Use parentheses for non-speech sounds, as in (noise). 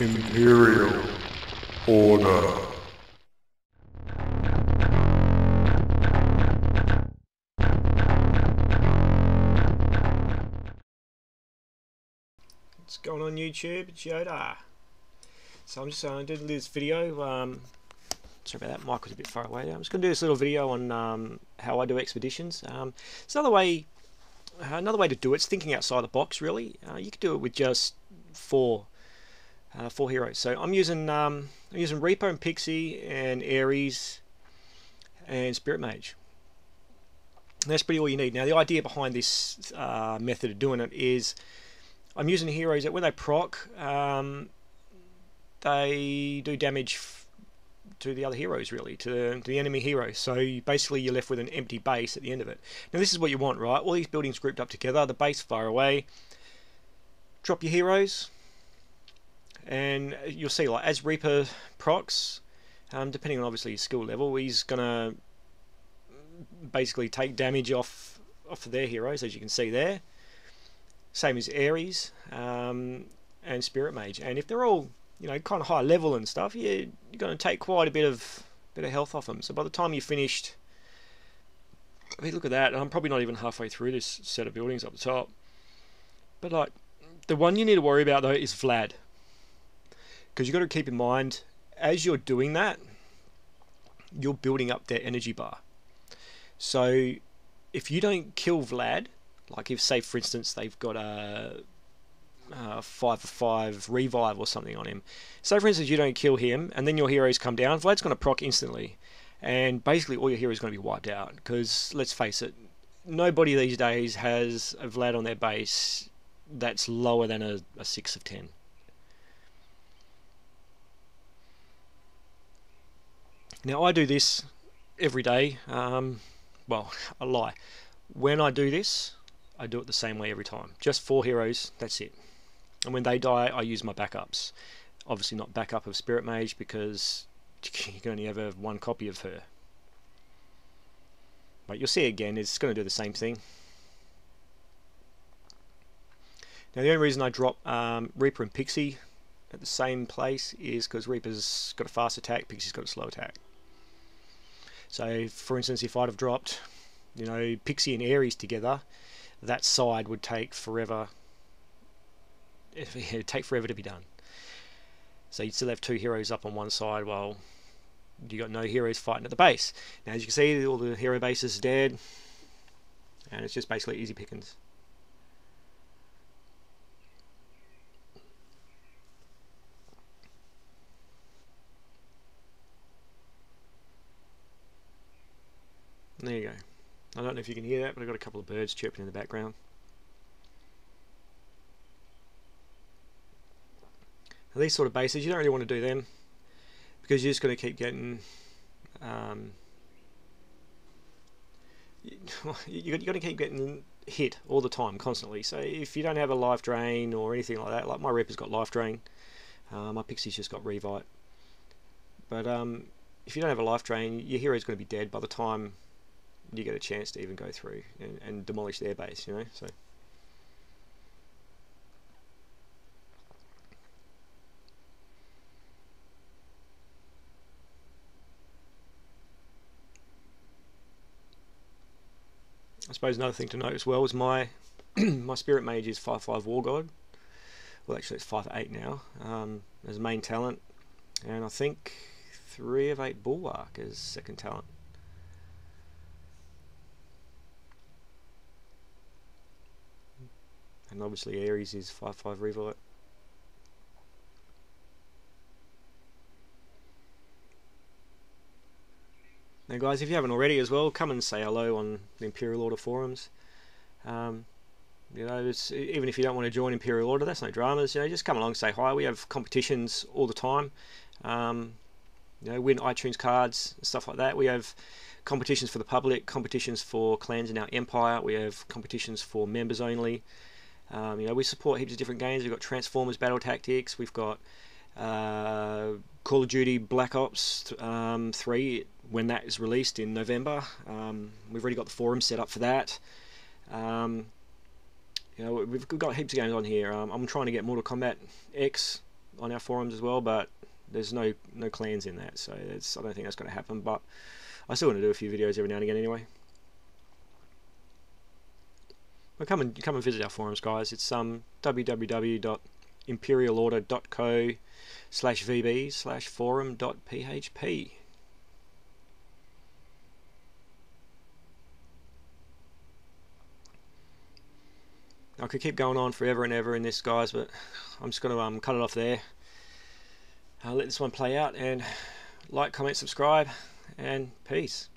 Imperial Order. What's going on YouTube? It's Yoda. So I'm just going to do this video. Um, sorry about that, mic was a bit far away. I'm just going to do this little video on um, how I do expeditions. Um, it's another way, another way to do it. It's thinking outside the box, really. Uh, you could do it with just four, uh, four heroes. So I'm using um, I'm using Reaper and Pixie and Ares and Spirit Mage. And that's pretty all you need. Now the idea behind this uh, method of doing it is I'm using heroes that when they proc, um, they do damage to the other heroes, really, to the, to the enemy heroes. So you, basically, you're left with an empty base at the end of it. Now, this is what you want, right? All these buildings grouped up together, the base far away. Drop your heroes, and you'll see, like as Reaper procs, um, depending on obviously his skill level, he's gonna basically take damage off off their heroes, as you can see there. Same as Ares um, and Spirit Mage, and if they're all you know kind of high level and stuff, you, you're to take quite a bit of bit of health off them. So by the time you're finished, I mean, look at that. I'm probably not even halfway through this set of buildings up the top. But like, the one you need to worry about though is Vlad, because you've got to keep in mind as you're doing that, you're building up their energy bar. So if you don't kill Vlad, like if say for instance they've got a, a five for five revive or something on him. So for instance you don't kill him and then your heroes come down, Vlad's going to proc instantly, and basically all your heroes going to be wiped out. Because let's face it, nobody these days has a Vlad on their base that's lower than a, a six of ten. Now I do this every day. Um, well, (laughs) a lie. When I do this, I do it the same way every time. Just four heroes, that's it. And when they die, I use my backups. Obviously not backup of Spirit Mage because (laughs) you can only ever have one copy of her. But you'll see again, it's going to do the same thing. Now the only reason I drop um, Reaper and Pixie at the same place is because Reaper's got a fast attack, Pixie's got a slow attack. So for instance, if I'd have dropped, you know, Pixie and Ares together, that side would take forever. (laughs) It'd take forever to be done. So you'd still have two heroes up on one side while you got no heroes fighting at the base. Now as you can see, all the hero bases is dead, and it's just basically easy pickings. There you go. I don't know if you can hear that, but I've got a couple of birds chirping in the background. Now these sort of bases, you don't really want to do them because you're just going to keep getting. Um, (laughs) you're going to keep getting hit all the time, constantly. So if you don't have a life drain or anything like that, like my Reaper's got life drain, uh, my Pixie's just got revite. But um, if you don't have a life drain, your hero's going to be dead by the time you get a chance to even go through and, and demolish their base, you know. So. I suppose another thing to note as well is my (clears throat) my spirit mage is five five war god. Well, actually, it's five eight now um, as main talent, and I think three of eight bulwark as second talent. And obviously Ares is 5-5 Revite. Now guys, if you haven't already as well, come and say hello on the Imperial Order forums. Um, you know, even if you don't want to join Imperial Order, that's no dramas. You know, just come along, and say hi. We have competitions all the time. Um, you know, win iTunes cards, stuff like that. We have competitions for the public, competitions for clans in our empire. We have competitions for members only. Um, you know, we support heaps of different games. We've got Transformers Battle Tactics. We've got uh, Call of Duty Black Ops um, 3 when that is released in November. Um, we've already got the forum set up for that. Um, you know, we've got heaps of games on here. Um, I'm trying to get Mortal Kombat X on our forums as well, but there's no no clans in that, so I don't think that's going to happen. But I still want to do a few videos every now and again anyway. But come and come and visit our forums, guys. It's um www.imperialorder.co slash vb slash forum.php. I could keep going on forever and ever in this, guys, but I'm just going to um, cut it off there. I'll let this one play out and like, comment, subscribe, and peace.